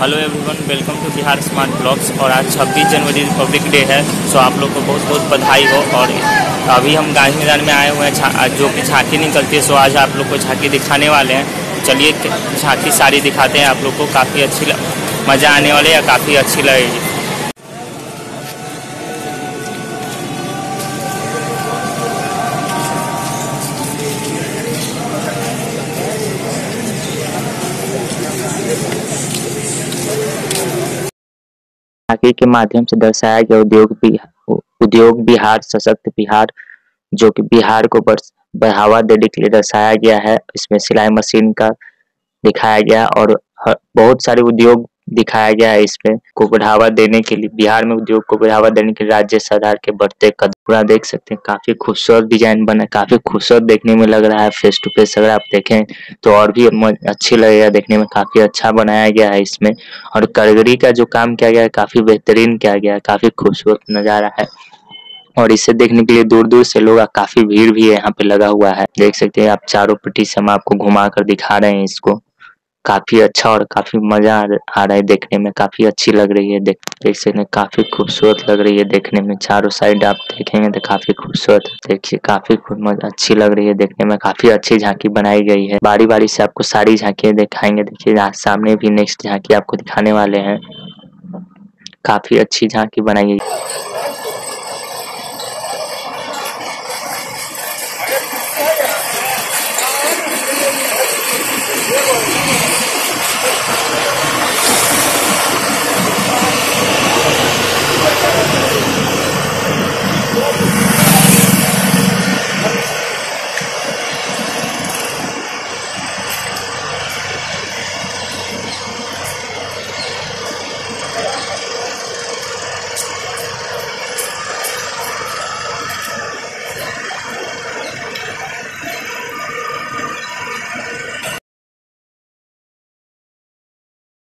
Hello everyone welcome to Bihar smart blogs और आज 26 जनवरी Republic day है सो आप लोग को बहुत बहुत बधाई हो और अभी हम गांधी मैदान में आए हुए हैं जो कि झांकी निकलती है सो आज आप लोग को झांकी दिखाने वाले हैं। चलिए, झांकी सारी दिखाते हैं, आप लोग को काफ़ी अच्छी मज़ा आने वाले या काफ़ी अच्छी लगेगी। झांकी के माध्यम से दर्शाया गया उद्योग उद्योग बिहार, सशक्त बिहार, जो कि बिहार को बढ़ावा देने के लिए दर्शाया गया है। इसमें सिलाई मशीन का दिखाया गया और बहुत सारे उद्योग दिखाया गया है इसमें को बढ़ावा देने के लिए, बिहार में उद्योग को बढ़ावा देने के लिए राज्य सरकार के बढ़ते कदम पूरा देख सकते हैं। काफ़ी खूबसूरत डिज़ाइन बना काफ़ी खूबसूरत देखने में लग रहा है। फेस टू फेस अगर आप देखें तो और भी अच्छी लगेगा देखने में। काफ़ी अच्छा बनाया गया है इसमें। और करगरी का जो काम किया गया है, काफ़ी बेहतरीन किया गया है, काफ़ी खूबसूरत नज़ारा है। और इसे देखने के लिए दूर दूर से लोग, काफ़ी भीड़ भी यहाँ पे लगा हुआ है। देख सकते हैं आप, चारों पट्टी से हम आपको घुमा कर दिखा रहे हैं इसको। काफ़ी अच्छा और काफ़ी मज़ा आ रहा है देखने में, काफ़ी अच्छी लग रही है देख हैं काफ़ी खूबसूरत लग रही है देखने में, चारों साइड आप देखेंगे तो काफ़ी खूबसूरत देखिए, काफ़ी अच्छी लग रही है देखने में, काफ़ी अच्छी झांकी बनाई गई है बारी बारी से आपको सारी झांकियाँ दिखाएँगे, देखिए सामने भी नेक्स्ट झांकी आपको दिखाने वाले हैं, काफ़ी अच्छी झांकी बनाई गई।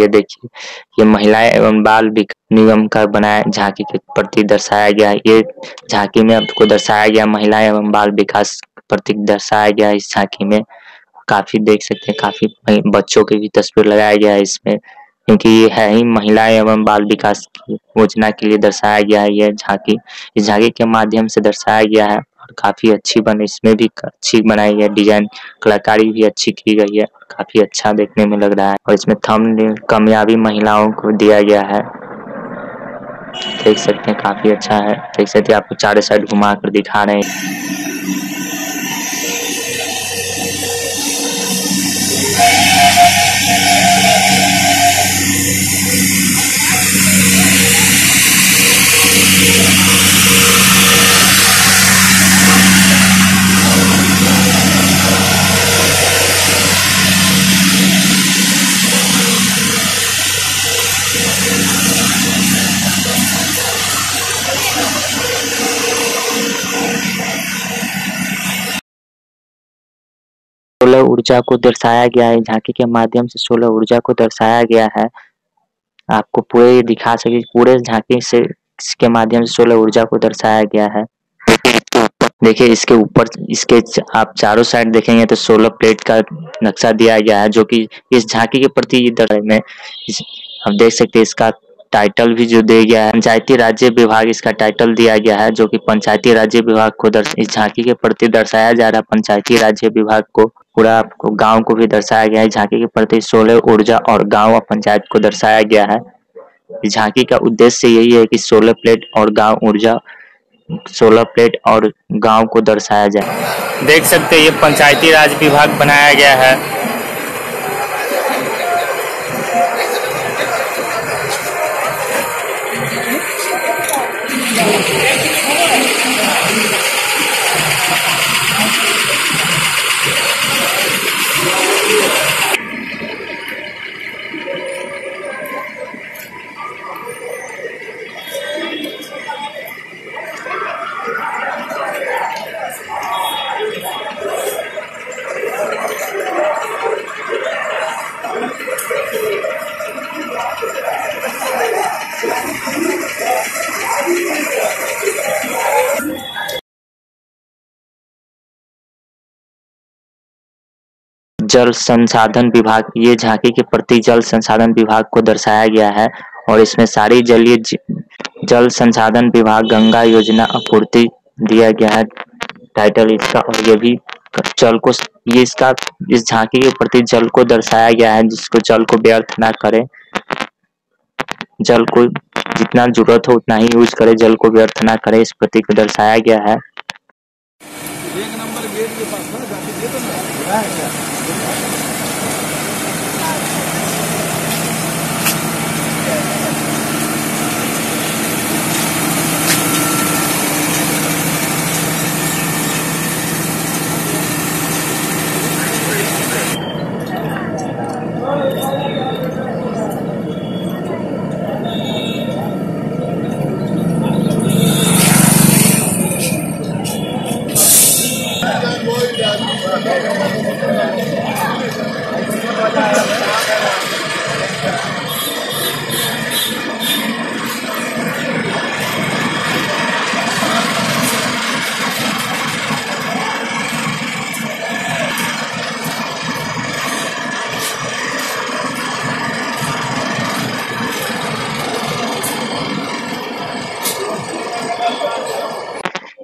ये देखिए, ये महिलाएँ एवं बाल निगम का बनाया, झांकी के प्रति दर्शाया गया है। ये झांकी में आपको दर्शाया गया महिला एवं बाल विकास प्रति दर्शाया गया इस झांकी में। काफ़ी देख सकते हैं, काफ़ी बच्चों की भी तस्वीर लगाया गया है इसमें। क्योंकि ये है ही महिला एवं बाल विकास की योजना के लिए दर्शाया गया है यह झांकी। इस झांकी के माध्यम से दर्शाया गया है। और काफ़ी अच्छी बनी, इसमें भी अच्छी बनाई है, डिज़ाइन, कलाकारी भी अच्छी की गई है, काफ़ी अच्छा देखने में लग रहा है और इसमें थम कामयाबी महिलाओं को दिया गया है। देख सकते हैं, काफ़ी अच्छा है, देख सकते हैं, आपको चारों साइड घुमा कर दिखा रहे हैं। ऊर्जा को दर्शाया गया है, झांकी के माध्यम से सोलर ऊर्जा को दर्शाया गया है। आपको पूरे दिखा सके, पूरे झांकी से, इसके माध्यम से सोलर ऊर्जा को दर्शाया गया है। देखिए, इसके ऊपर, इसके आप चारों साइड देखेंगे तो सोलर प्लेट का नक्शा दिया गया है, जो कि इस झांकी के प्रति में हम देख सकते हैं इसका टाइटल भी जो दिया गया है। पंचायती राज्य विभाग इसका टाइटल दिया गया है, जो कि पंचायती राज्य विभाग को इस झांकी के प्रति दर्शाया जा रहा है। पंचायती राज्य विभाग को पूरा आपको, गाँव को भी दर्शाया गया है। झांकी के प्रति सोलह ऊर्जा और गाँव और पंचायत को दर्शाया गया है। झांकी का उद्देश्य यही है कि सोलर प्लेट और गाँव ऊर्जा सोलर प्लेट और गाँव को दर्शाया जाए। देख सकते हैं, ये पंचायती राज विभाग बनाया गया है। Obrigado. जल संसाधन विभाग, ये झांकी के प्रति जल संसाधन विभाग को दर्शाया गया है और इसमें सारी जलीय जल संसाधन विभाग गंगा योजना आपूर्ति दिया गया है। टाइटल इसका और ये भी जल को ये इसका, इस झांकी के प्रति जल को दर्शाया गया है, जिसको जल को व्यर्थ ना करे। जल को जितना ज़रूरत हो उतना ही यूज़ करे, जल को व्यर्थ ना करे, इस प्रति को दर्शाया गया है। एक नंबर गेट के पास ना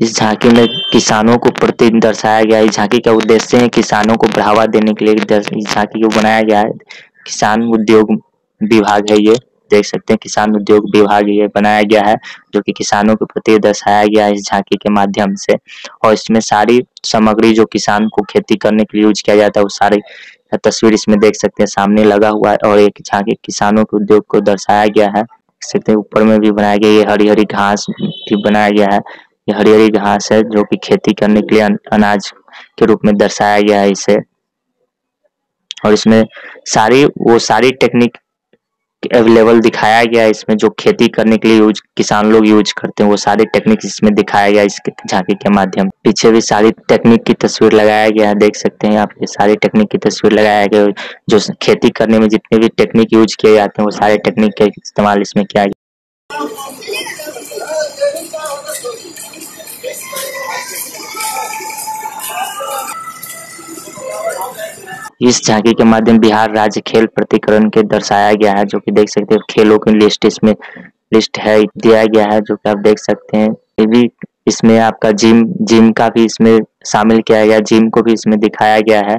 इस झांकी में किसानों को प्रति दर्शाया गया है। इस झांकी का उद्देश्य है किसानों को बढ़ावा देने के लिए इस झांकी को बनाया गया है। किसान उद्योग विभाग है ये, देख सकते हैं, किसान उद्योग विभाग ये बनाया गया है, जो कि किसानों के प्रति दर्शाया गया है इस झांकी के माध्यम से। और इसमें सारी सामग्री जो किसान को खेती करने के लिए यूज़ किया जाता है, वो सारी तस्वीर इसमें देख सकते हैं, सामने लगा हुआ है और एक झांकी किसानों के उद्योग को दर्शाया गया है। सकते हैं, ऊपर में भी बनाया गया ये हरी हरी घास भी बनाया गया है। ये हरी हरी घास है, जो कि खेती करने के लिए अनाज के रूप में दर्शाया गया है इसे। और इसमें सारी, वो सारी टेक्निक अवेलेबल दिखाया गया है इसमें, जो खेती करने के लिए यूज़, किसान लोग यूज़ करते हैं, वो सारी टेक्निक इसमें दिखाया गया इस झांकी के माध्यम। पीछे भी सारी टेक्निक की तस्वीर लगाया गया है, देख सकते हैं आप, ये सारी टेक्निक की तस्वीर लगाया गया जो खेती करने में जितने भी टेक्निक यूज़ किए जाते हैं, वो सारे टेक्निक का इस्तेमाल इसमें किया गया। इस झांकी के माध्यम बिहार राज्य खेल प्रतिकरण के दर्शाया गया है, जो कि देख सकते हैं, खेलों की लिस्ट इसमें, लिस्ट है, दिया गया है, जो कि आप देख सकते हैं। ये भी इसमें आपका जिम जिम का भी इसमें शामिल किया गया, जिम को भी इसमें दिखाया गया है।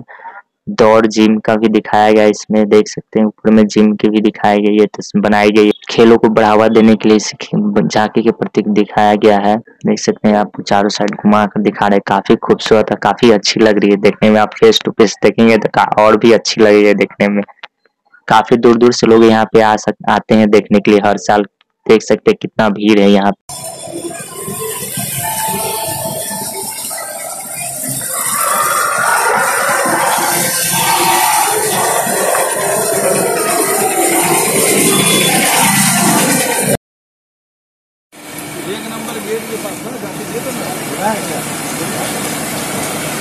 दौड़ जिम का भी दिखाया गया इसमें देख सकते हैं, ऊपर में जिम की भी दिखाई गई है, तस्वीर बनाई गई है। खेलों को बढ़ावा देने के लिए झांकी के प्रतीक दिखाया गया है। देख सकते हैं आपको चारों साइड घुमा कर दिखा रहे काफ़ी खूबसूरत है काफ़ी अच्छी लग रही है देखने में। आप फेस टू फेस देखेंगे तो और भी अच्छी लगेगी देखने में। काफ़ी दूर दूर से लोग यहाँ पे आ सक, आते हैं देखने के लिए। हर साल देख सकते हैं कितना भीड़ है यहाँ एक नंबर गेट के पास ना जाके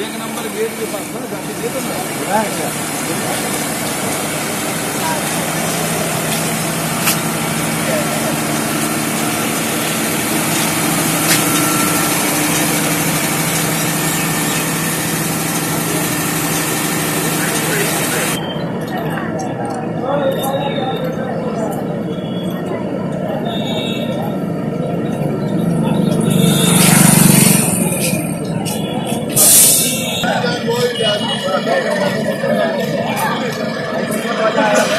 एक नंबर गेट के पास ना जाके दे दो Yeah.